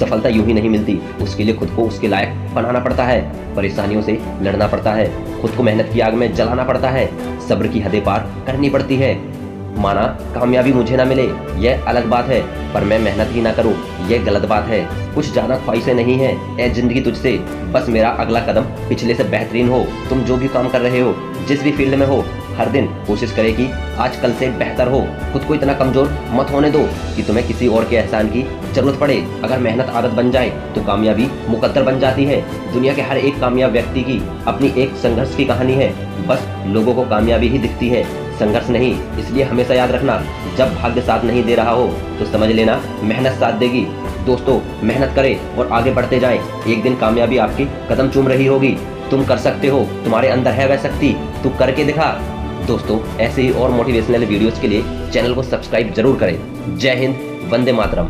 सफलता यूँ ही नहीं मिलती। उसके लिए खुद को उसके लायक बनाना पड़ता है। परेशानियों से लड़ना पड़ता है। खुद को मेहनत की आग में जलाना पड़ता है। सब्र की हदें पार करनी पड़ती है। माना कामयाबी मुझे ना मिले, यह अलग बात है। पर मैं मेहनत ही ना करूँ, यह गलत बात है। कुछ ज़्यादा ख्वाहिशें नहीं है। ए ज़िंदगी तुझसे। बस मेरा अगला कदम पिछले से बेहतरीन हो। तुम जो भी काम कर रहे हो, जिस भी फ़ील्ड में हो हर दिन कोशिश करे कि आज कल से बेहतर हो। खुद को इतना कमज़ोर मत होने दो कि तुम्हें किसी और के एहसान की ज़रूरत पड़े। अगर मेहनत आदत बन जाए तो कामयाबी मुकद्दर बन जाती है। दुनिया के हर एक कामयाब व्यक्ति की अपनी एक संघर्ष की कहानी है। बस लोगों को कामयाबी ही दिखती है। संघर्ष नहीं, इसलिए हमेशा याद रखना, जब भाग्य साथ नहीं दे रहा हो तो समझ लेना, मेहनत साथ देगी। दोस्तों, मेहनत करें और आगे बढ़ते जाएँ। एक दिन कामयाबी आपकी कदम चूम रही होगी। तुम कर सकते हो, तुम्हारे अंदर है वह शक्ति। तू करके दिखा। दोस्तों, ऐसे ही और मोटिवेशनल वीडियोस के लिए चैनल को सब्सक्राइब ज़रूर करें। जय हिंद, वंदे मातरम।